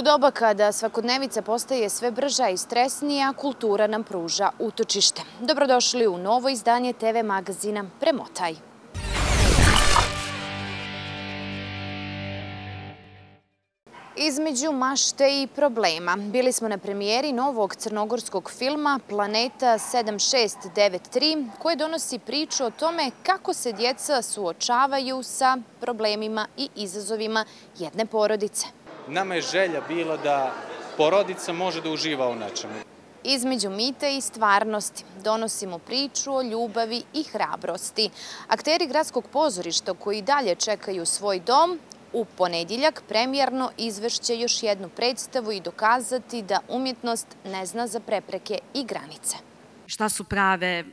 U doba kada svakodnevica postaje sve brža i stresnija, kultura nam pruža utočište. Dobrodošli u novo izdanje TV magazina Premotaj. Između mašte i problema. Bili smo na premijeri novog crnogorskog filma Planeta 7693 koje donosi priču o tome kako se djeca suočavaju sa problemima i izazovima jedne porodice. Nama je želja bila da porodica može da uživa u nečemu. Između mite i stvarnosti donosimo priču o ljubavi i hrabrosti. Akteri gradskog pozorišta koji dalje čekaju svoj dom u ponedjeljak premijerno izvešće još jednu predstavu i dokazati da umjetnost ne zna za prepreke i granice. Šta su prave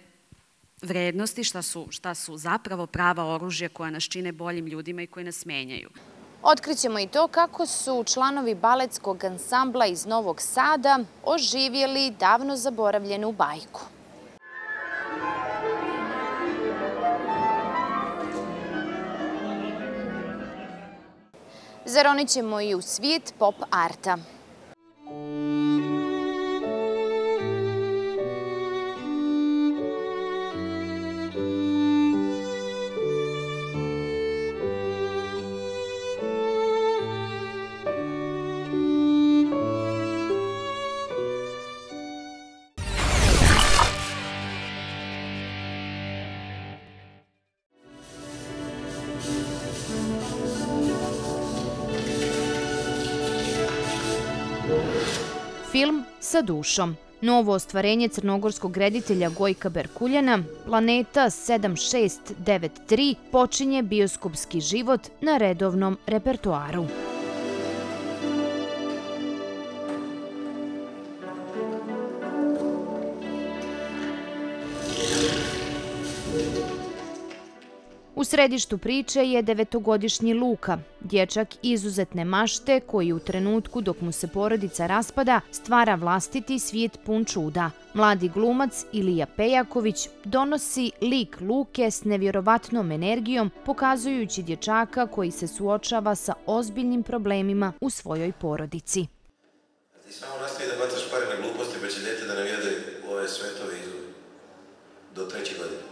vrednosti, šta su, šta su zapravo prava oružja koja nas čine boljim ljudima i koje nas menjaju. Otkrićemo i to kako su članovi baletskog ansambla iz Novog Sada oživjeli davno zaboravljenu bajku. Zaronit ćemo i u svijet pop arta. Sa dušom. Novo ostvarenje crnogorskog reditelja Gojka Berkuljana, Planeta 7693, počinje bioskopski život na redovnom repertoaru. U središtu priče je devetogodišnji Luka, dječak izuzetne mašte koji u trenutku dok mu se porodica raspada stvara vlastiti svijet pun čuda. Mladi glumac Ilija Pejaković donosi lik Luke s nevjerovatnom energijom pokazujući dječaka koji se suočava sa ozbiljnim problemima u svojoj porodici. Ti samo nastavi da bacaš pare na gluposti pa će dete da nam jede ove svetove do treće godine.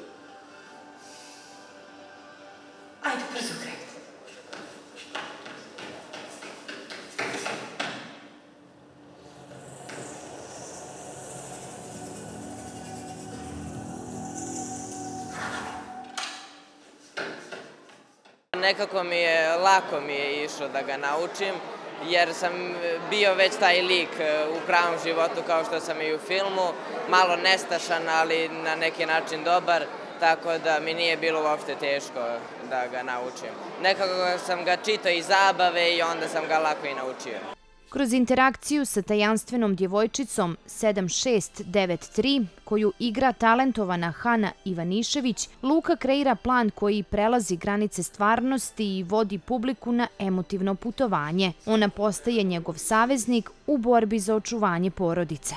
Nekako mi je, lako mi je išlo da ga naučim, jer sam bio već taj lik u pravom životu kao što sam i u filmu, malo nestašan, ali na neki način dobar tako da mi nije bilo uopšte teško da ga naučim. Nekako sam ga čitao iz zabave i onda sam ga lako i naučio. Kroz interakciju sa tajanstvenom djevojčicom 7693, koju igra talentovana Hana Ivanišević, Luka kreira plan koji prelazi granice stvarnosti i vodi publiku na emotivno putovanje. Ona postaje njegov saveznik u borbi za očuvanje porodice.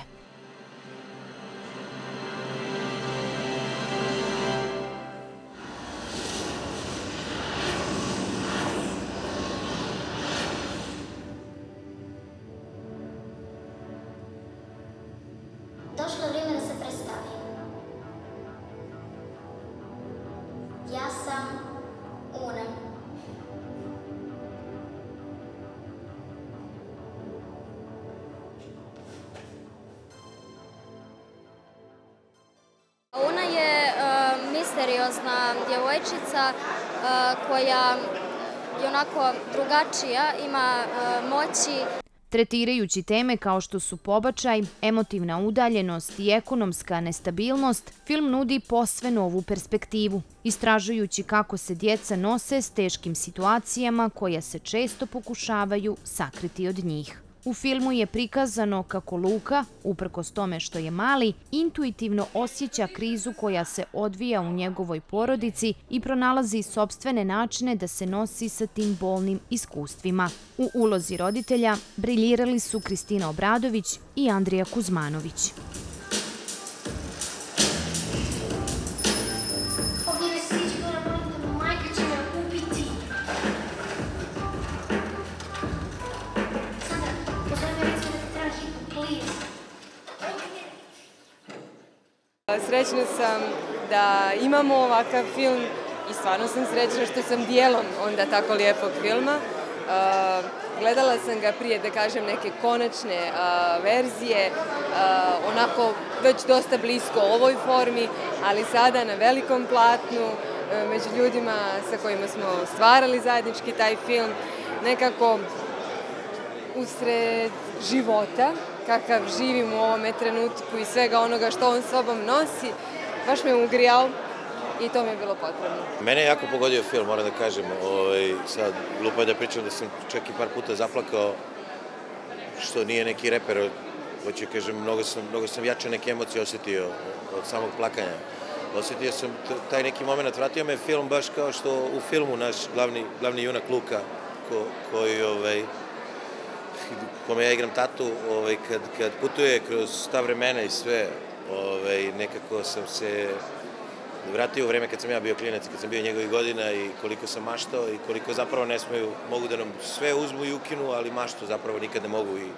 Djevojčica uh, koja je onako drugačija, ima uh, moći. Tretirajući teme kao što su pobačaj, emotivna udaljenost i ekonomska nestabilnost, film nudi posve novu perspektivu, istražujući kako se djeca nose s teškim situacijama koja se često pokušavaju sakriti od njih. U filmu je prikazano kako Luka, uprkos tome što je mali, intuitivno osjeća krizu koja se odvija u njegovoj porodici i pronalazi sobstvene načine da se nosi sa tim bolnim iskustvima. U ulozi roditelja briljirali su Kristina Obradović i Andrija Kuzmanović. Srećna sam da imamo ovakav film i stvarno sam srećna što sam dijelom onda tako lijepog filma. Uh, gledala sam ga prije, da kažem, neke konačne uh, verzije, uh, onako već dosta blisko ovoj formi, ali sada na velikom platnu, među ljudima sa kojima smo stvarali zajednički taj film, nekako usred života, kakav živim u ovome trenutku i svega onoga što on sobom nosi, baš me ugrijao i to mi je bilo potrebno. Mene je jako pogodio film, moram da kažem. Ovaj, sad, glupo je da pričam da sam čak i par puta zaplakao, što nije neki reper, hoću kažem, mnogo sam, mnogo sam jače neke emocije osetio od samog plakanja. Osetio sam taj neki moment, vratio me film baš kao što u filmu naš glavni, glavni junak Luka, ko, koji, ovaj, kome ja igram tatu, ovaj, kad, kad putuje kroz ta vremena i sve, ovaj, nekako sam se vratio u vreme kad sam ja bio klinac, kad sam bio njegovih godina i koliko sam maštao i koliko zapravo ne smeju, mogu da nam sve uzmu i ukinu, ali maštu zapravo nikad ne mogu i,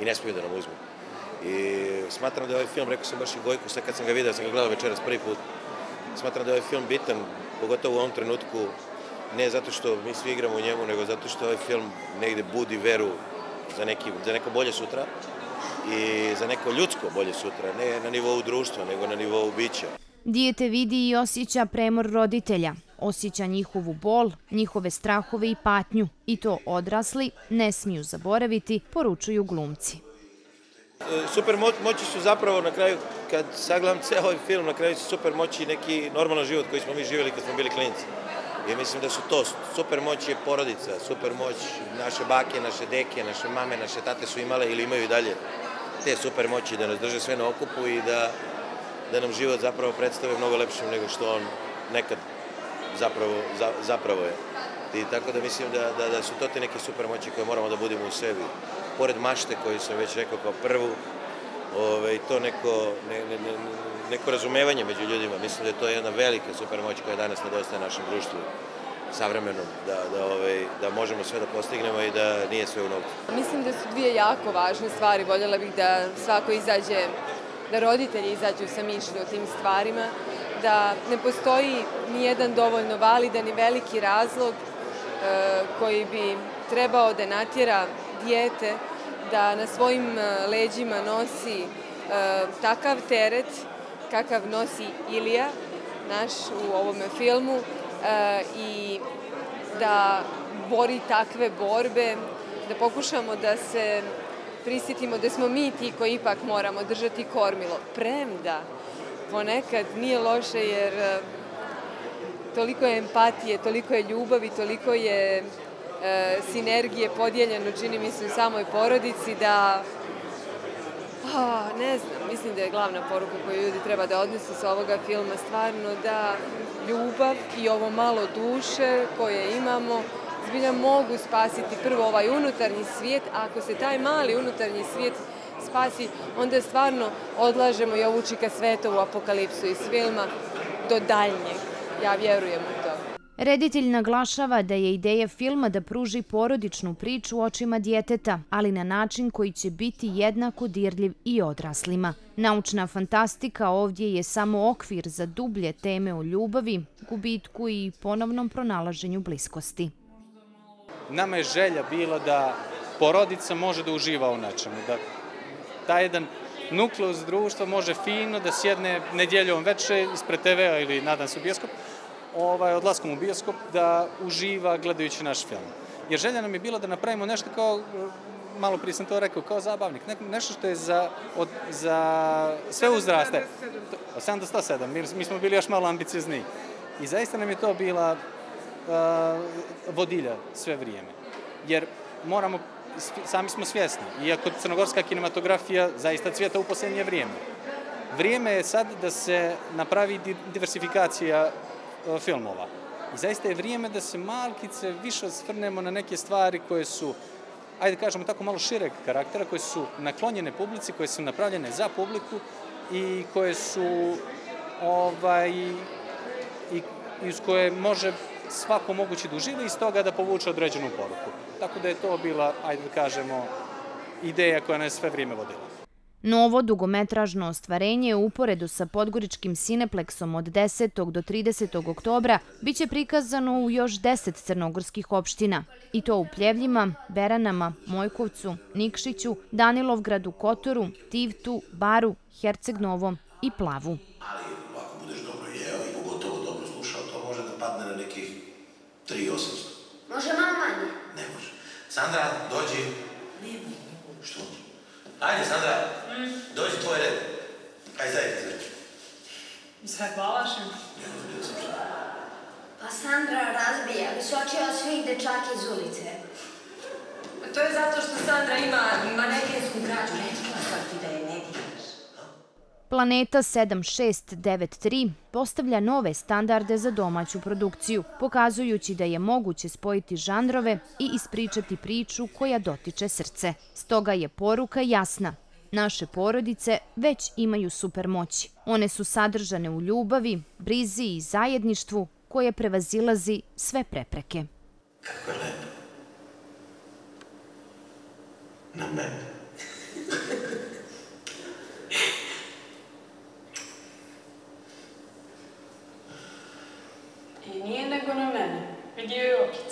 i ne smeju da nam uzmu. I smatram da je ovaj film, rekao sam baš i Gojku, sad kad sam ga vidio, sam ga gledao večeras prvi put, smatram da je ovaj film bitan, pogotovo u ovom trenutku, ne zato što mi svi igramo u njemu, nego zato što ovaj film negde budi veru za, neki, za neko bolje sutra i za neko ljudsko bolje sutra, ne na nivou društva, nego na nivou bića. Dijete vidi i osjeća premor roditelja, osjeća njihovu bol, njihove strahove i patnju i to odrasli ne smiju zaboraviti, poručuju glumci. Super moći su zapravo na kraju, kad sagledam ceo ovaj film, na kraju su super moći neki normalan život koji smo mi živjeli kad smo bili klinci. I mislim da su to, super moć je porodica, super moć naše bake, naše deke, naše mame, naše tate su imale ili imaju i dalje te super moći da nas drže sve na okupu i da, da nam život zapravo predstave mnogo lepšim nego što on nekad zapravo, za, zapravo je. I tako da mislim da, da, da su to te neke super moći koje moramo da budemo u sebi. Pored mašte koju sam već rekao kao prvu, ove, ovaj, to neko, ne, ne, ne, neko razumevanje među ljudima. Mislim da je to jedna velika supermoć koja danas nedostaje našem društvu savremenom, da, da, ovaj, da možemo sve da postignemo i da nije sve u novcu. Mislim da su dvije jako važne stvari. Voljela bih da svako izađe, da roditelji izađu sa mišlju o tim stvarima, da ne postoji ni jedan dovoljno validan i veliki razlog e, koji bi trebao da natjera dijete da na svojim e, leđima nosi e, takav teret kakav nosi Ilija, naš u ovome filmu, e, i da bori takve borbe, da pokušamo da se prisjetimo da smo mi ti koji ipak moramo držati kormilo. Premda, ponekad nije loše jer e, toliko je empatije, toliko je ljubavi, toliko je e, sinergije podijeljeno, čini mi se, u samoj porodici, da Pa, ne znam, mislim da je glavna poruka koju ljudi treba da odnesu sa ovoga filma stvarno da ljubav i ovo malo duše koje imamo zbilja mogu spasiti prvo ovaj unutarnji svijet, a ako se taj mali unutarnji svijet spasi, onda stvarno odlažemo i ovu čika svetovu apokalipsu iz filma do daljnjeg. Ja vjerujem u to. Reditelj naglašava da je ideja filma da pruži porodičnu priču očima djeteta, ali na način koji će biti jednako dirljiv i odraslima. Naučna fantastika ovdje je samo okvir za dublje teme o ljubavi, gubitku i ponovnom pronalaženju bliskosti. Nama je želja bila da porodica može da uživa u nečemu, da taj jedan nukleus društva može fino da sjedne nedjeljom veče ispred TV-a ili nadam se u bioskop, ovaj, odlaskom u bioskop da uživa gledajući naš film. Jer želja nam je bila da napravimo nešto kao, malo prije sam to rekao, kao zabavnik, ne, nešto što je za, od, za sve uzraste. Od 7 do 107, mi, mi smo bili još malo ambiciozniji. I zaista nam je to bila uh, vodilja sve vrijeme. Jer moramo, sami smo svjesni, iako crnogorska kinematografija zaista cvijeta u posljednje vrijeme. Vrijeme je sad da se napravi diversifikacija E, filmova. I zaista je vrijeme da se malkice više osvrnemo na neke stvari koje su, ajde da kažemo tako malo šireg karaktera, koje su naklonjene publici, koje su napravljene za publiku i koje su ovaj, i, i uz koje može svako mogući da uživa iz toga da povuče određenu poruku. Tako da je to bila, ajde da kažemo, ideja koja nas sve vrijeme vodila. Novo dugometražno ostvarenje u uporedu sa Podgoričkim Cineplexom od 10. do 30. oktobra biće prikazano u još 10 crnogorskih opština, i to u Pljevljima, Beranama, Mojkovcu, Nikšiću, Danilovgradu, Kotoru, Tivtu, Baru, Herceg Novom i Plavu. Ali ako budeš dobro jeo i pogotovo dobro slušao, to može da padne na nekih 3.800. Može malo manje. Ne može. Sandra, dođi. Što? Ajde, Sandra, dođi tvoj red. Ajde, zajedno, zajedno. Zajebalaš im? Pa Sandra razbija, visočija od svih dečaka iz ulice. To je zato što Sandra ima manekensku građu. Sam ti da je ne diraš. Planeta 7693 postavlja nove standarde za domaću produkciju, pokazujući da je moguće spojiti žanrove i ispričati priču koja dotiče srce. Stoga je poruka jasna. Naše porodice već imaju supermoći. One su sadržane u ljubavi, brizi i zajedništvu koje prevazilazi sve prepreke. Kako je lepo. Na mene. I nije nego na mene. Vidio je okice.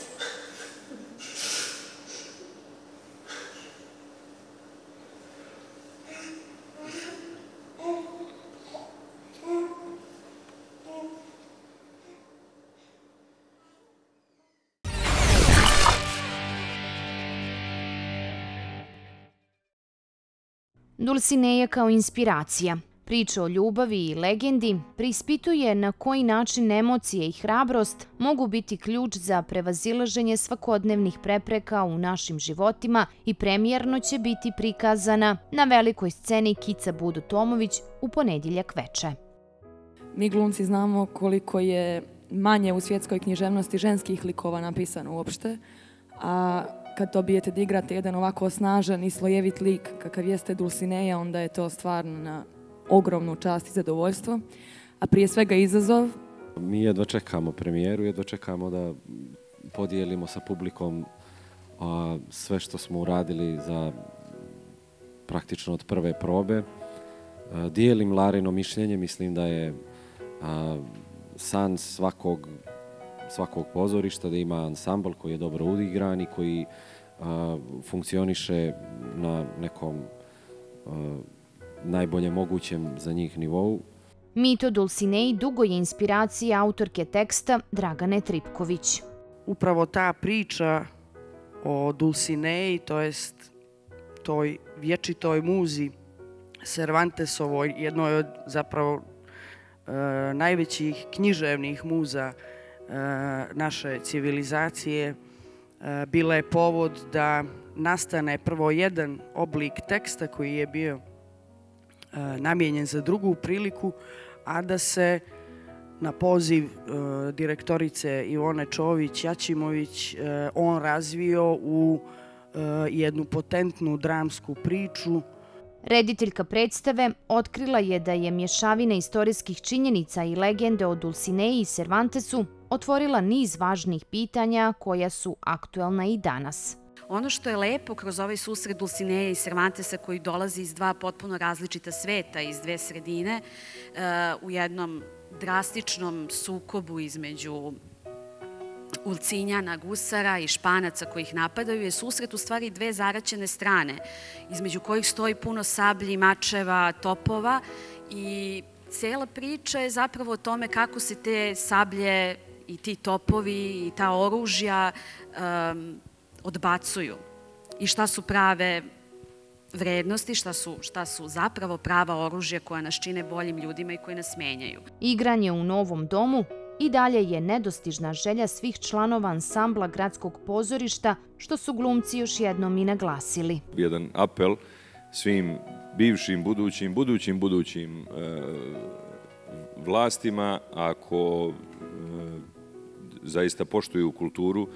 Dulcineja kao inspiracija. Priča o ljubavi i legendi preispituje na koji način emocije i hrabrost mogu biti ključ za prevazilaženje svakodnevnih prepreka u našim životima i premijerno će biti prikazana na velikoj sceni Kica Budo Tomović u ponedjeljak veče. Mi glumci znamo koliko je manje u svjetskoj književnosti ženskih likova napisano uopšte, a kad dobijete da igrate jedan ovako snažan i slojevit lik kakav jeste Dulcineja, onda je to stvarno na ogromnu čast i zadovoljstvo, a prije svega izazov. Mi jedva čekamo premijeru, jedva čekamo da podijelimo sa publikom a, sve što smo uradili za praktično od prve probe. A, dijelim Larino mišljenje, mislim da je a, san svakog, svakog pozorišta da ima ansambl koji je dobro udigran i koji a, funkcioniše na nekom a, najbolje mogućem za njih nivou. Mito Dulcinei dugo je inspiracija autorke teksta Dragane Tripković. Upravo ta priča o Dulcinei, to jest toj vječitoj muzi Cervantesovoj, jednoj od zapravo e, najvećih književnih muza naše civilizacije, e, bila je povod da nastane prvo jedan oblik teksta koji je bio namijenjen za drugu priliku, a da se na poziv direktorice Ivone Čović-Jačimović on razvio u jednu potentnu dramsku priču. Rediteljka predstave otkrila je da je mješavina istorijskih činjenica i legende o Dulcineji i Cervantesu otvorila niz važnih pitanja koja su aktuelna i danas. Ono što je lepo kroz ovaj susret Dulcineja i Cervantesa koji dolazi iz dva potpuno različita sveta, iz dve sredine, u jednom drastičnom sukobu između Ulcinjana, Gusara i Španaca koji ih napadaju je susret u stvari dve zaraćene strane, između kojih stoji puno sablji, mačeva, topova i cela priča je zapravo o tome kako se te sablje i ti topovi i ta oružja um, odbacuju i šta su prave vrednosti, šta su, šta su zapravo prava oružja koja nas čine boljim ljudima i koje nas menjaju. Igranje u novom domu i dalje je nedostižna želja svih članova ansambla gradskog pozorišta, što su glumci još jednom i naglasili. Jedan apel svim bivšim, budućim, budućim, budućim e, vlastima, ako e, zaista poštuju kulturu,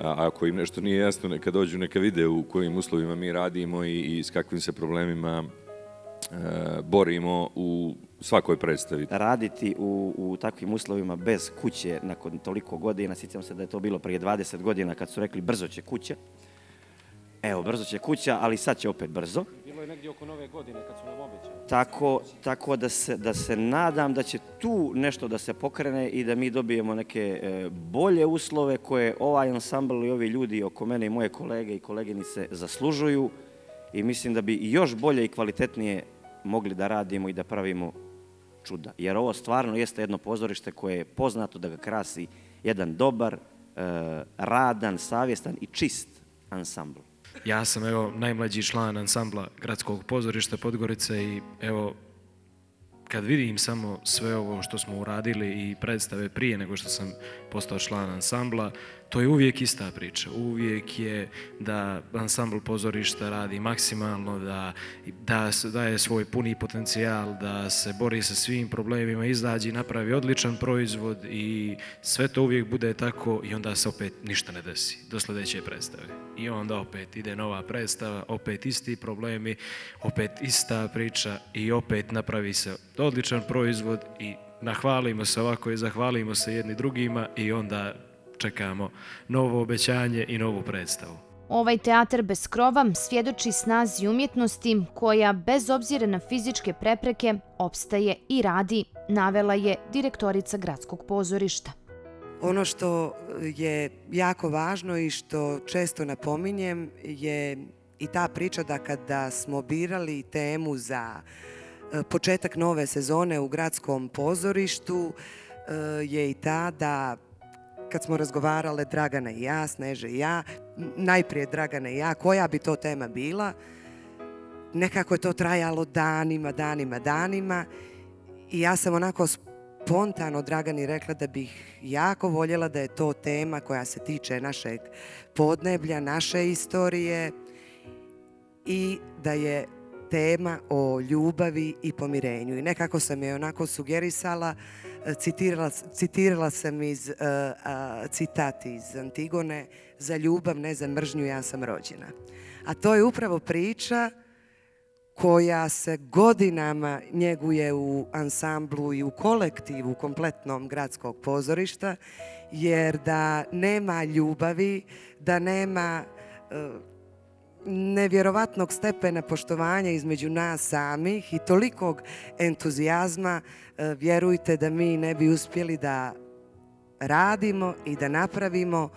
a ako im nešto nije jasno, neka dođu, neka vide u kojim uslovima mi radimo i, i s kakvim se problemima e, borimo u svakoj predstavi. Raditi u, u takvim uslovima bez kuće nakon toliko godina, sjećam se da je to bilo prije 20 godina kad su rekli brzo će kuća. Evo, brzo će kuća, ali sad će opet brzo. Bilo je negdje oko nove godine kad su nam obećali. Tako, tako da, se, da se nadam da će tu nešto da se pokrene i da mi dobijemo neke e, bolje uslove koje ovaj ansambl i ovi ljudi oko mene i moje kolege i koleginice zaslužuju i mislim da bi još bolje i kvalitetnije mogli da radimo i da pravimo čuda. Jer ovo stvarno jeste jedno pozorište koje je poznato da ga krasi jedan dobar, e, radan, savjestan i čist ansambl. Ja sam evo najmlađi član ansambla Gradskog pozorišta Podgorice i evo kad vidim samo sve ovo što smo uradili i predstave prije nego što sam postao član ansambla, to je uvijek ista priča. Uvijek je da ansambl pozorišta radi maksimalno, da, da daje svoj puni potencijal, da se bori sa svim problemima, izađe i napravi odličan proizvod i sve to uvijek bude tako i onda se opet ništa ne desi do sljedeće predstave. I onda opet ide nova predstava, opet isti problemi, opet ista priča i opet napravi se odličan proizvod i nahvalimo se ovako i zahvalimo se jedni drugima i onda čekamo novo obećanje i novu predstavu. Ovaj teatar bez krova svjedoči snazi umjetnosti koja, bez obzira na fizičke prepreke, opstaje i radi, navela je direktorica gradskog pozorišta. Ono što je jako važno i što često napominjem je i ta priča da kada smo birali temu za e, početak nove sezone u gradskom pozorištu e, je i ta da kad smo razgovarale Dragana i ja, Sneže i ja, najprije Dragana i ja, koja bi to tema bila, nekako je to trajalo danima, danima, danima i ja sam onako spontano Dragani rekla da bih jako voljela da je to tema koja se tiče našeg podneblja, naše istorije i da je tema o ljubavi i pomirenju. I nekako sam je onako sugerisala citirala, citirala sam iz uh, citati iz Antigone za ljubav, ne za mržnju, ja sam rođena. A to je upravo priča koja se godinama njeguje u ansamblu i u kolektivu kompletnom gradskog pozorišta, jer da nema ljubavi, da nema uh, nevjerovatnog stepena poštovanja između nas samih i tolikog entuzijazma, e, vjerujte da mi ne bi uspjeli da radimo i da napravimo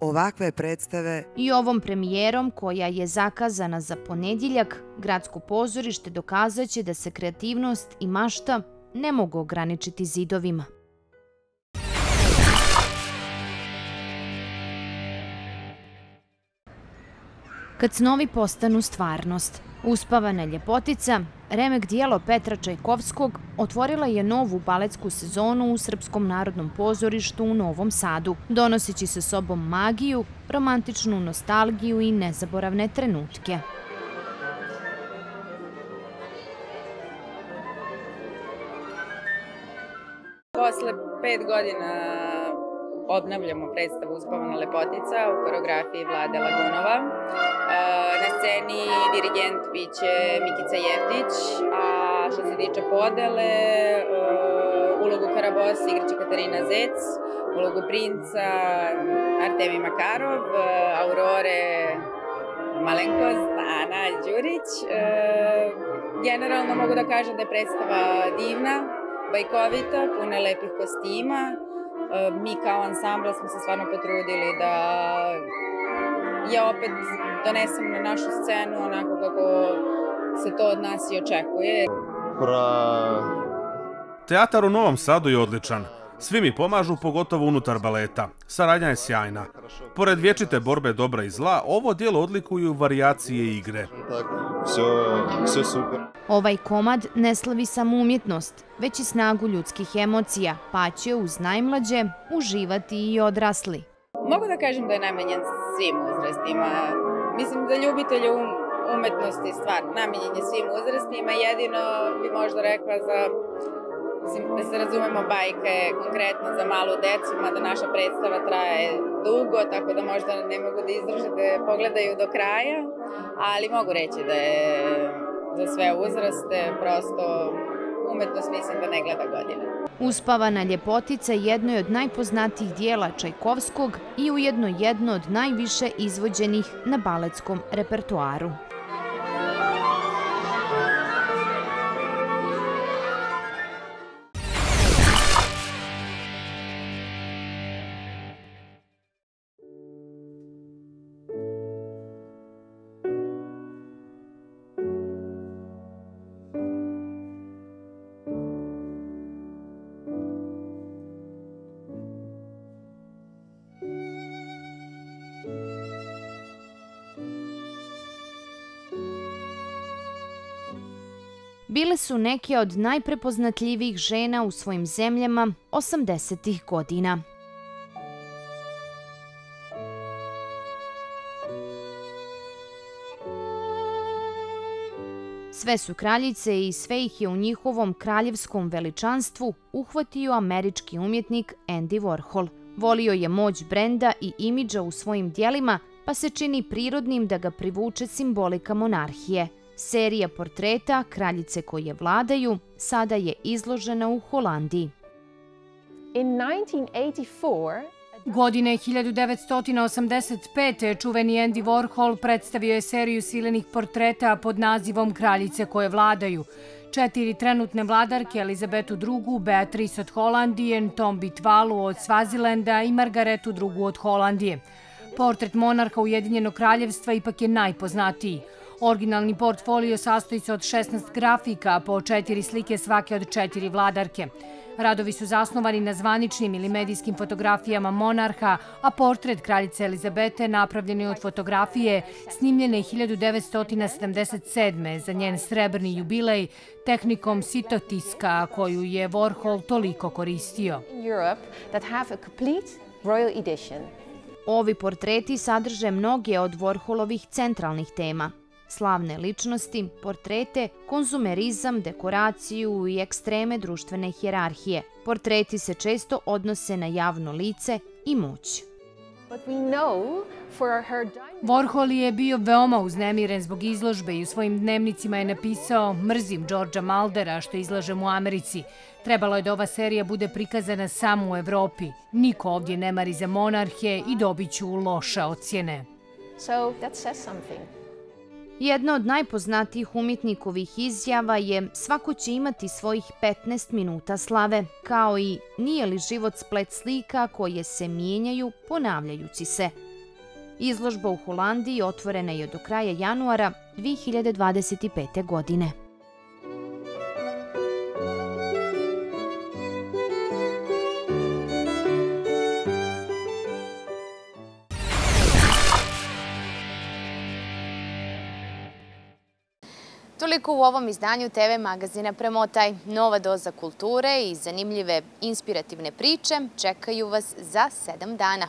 ovakve predstave. I ovom premijerom koja je zakazana za ponedjeljak, gradsko pozorište dokazat će da se kreativnost i mašta ne mogu ograničiti zidovima. Kad snovi postanu stvarnost, uspavana ljepotica, remek dijelo Petra Čajkovskog otvorila je novu baletsku sezonu u Srpskom narodnom pozorištu u Novom Sadu, donoseći sa sobom magiju, romantičnu nostalgiju i nezaboravne trenutke. Posle pet godina obnavljamo predstavu Uspavana lepotica u koreografiji Vlade Lagunova. Na sceni dirigent biće Mikica Jeftić, a što se tiče podele, ulogu Karabosa igraće Katarina Zec, ulogu princa Artemi Makarov, Aurore Malenkost, Ana Đurić. Generalno mogu da kažem da je predstava divna, bajkovita, puna lepih kostima, E, mi kao ansambl smo se stvarno potrudili da je opet donesemo na našu scenu onako kako se to od nas i očekuje. Pra... Teatar u Novom Sadu je odličan. Svi mi pomažu, pogotovo unutar baleta. Saradnja je sjajna. Pored vječite borbe dobra i zla, ovo dijelo odlikuju varijacije igre. sve super. Ovaj komad ne slavi samo umjetnost, već i snagu ljudskih emocija, pa će uz najmlađe uživati i odrasli. Mogu da kažem da je namenjen svim uzrastima. Mislim da ljubitelju umetnosti stvarno namenjen je svim uzrastima. Jedino bi možda rekla za da se razumemo bajka je konkretno za malu decu, mada naša predstava traje dugo, tako da možda ne mogu da izdrže da pogledaju do kraja, ali mogu reći da je za sve uzraste, prosto umetnost mislim da ne gleda godine. Uspavana ljepotica jedno je od najpoznatijih dijela Čajkovskog i ujedno jedno od najviše izvođenih na baletskom repertuaru. Bile su neke od najprepoznatljivijih žena u svojim zemljama 80. godina. Sve su kraljice i sve ih je u njihovom kraljevskom veličanstvu uhvatio američki umjetnik Andy Warhol. Volio je moć brenda i imidža u svojim dijelima, pa se čini prirodnim da ga privuče simbolika monarhije. Serija portreta kraljice koje vladaju sada je izložena u Holandiji. In 1984, Godine 1985. čuveni Andy Warhol predstavio je seriju silenih portreta pod nazivom Kraljice koje vladaju. Četiri trenutne vladarke, Elizabetu II, Beatrice od Holandije, Tombi Tvalu od Svazilenda i Margaretu II od Holandije. Portret monarha Ujedinjenog kraljevstva ipak je najpoznatiji. Originalni portfolio sastoji se od 16 grafika, po četiri slike svake od četiri vladarke. Radovi su zasnovani na zvaničnim ili medijskim fotografijama monarha, a portret kraljice Elizabete napravljen je od fotografije snimljene 1977. za njen srebrni jubilej tehnikom sitotiska koju je Warhol toliko koristio. Ovi portreti sadrže mnoge od Warholovih centralnih tema – slavne ličnosti, portrete, konzumerizam, dekoraciju i ekstreme društvene hjerarhije. Portreti se često odnose na javno lice i moć. Warhol je bio veoma uznemiren zbog izložbe i u svojim dnevnicima je napisao Mrzim Georgia Maldera što izlažem u Americi. Trebalo je da ova serija bude prikazana samo u Evropi. Niko ovdje ne mari za monarhije i dobit ću loše ocjene. So that says something. Jedna od najpoznatijih umjetnikovih izjava je svako će imati svojih 15 minuta slave, kao i nije li život splet slika koje se mijenjaju ponavljajući se. Izložba u Holandiji otvorena je do kraja januara 2025. godine. Toliko u ovom izdanju TV magazina Premotaj. Nova doza kulture i zanimljive inspirativne priče čekaju vas za sedam dana.